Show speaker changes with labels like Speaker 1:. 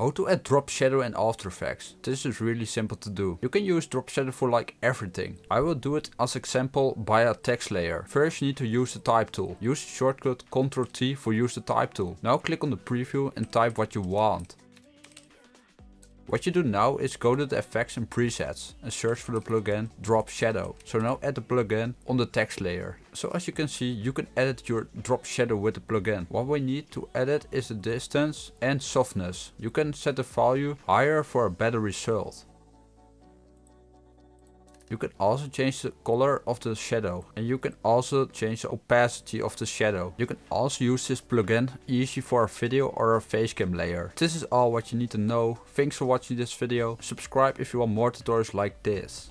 Speaker 1: How to add drop shadow in After Effects. This is really simple to do. You can use drop shadow for like everything. I will do it as example by a text layer. First you need to use the type tool. Use shortcut Ctrl T for use the type tool. Now click on the preview and type what you want. What you do now is go to the effects and presets and search for the plugin drop shadow. So now add the plugin on the text layer. So as you can see you can edit your drop shadow with the plugin. What we need to edit is the distance and softness. You can set the value higher for a better result. You can also change the color of the shadow and you can also change the opacity of the shadow. You can also use this plugin easy for a video or a facecam layer. This is all what you need to know. Thanks for watching this video. Subscribe if you want more tutorials like this.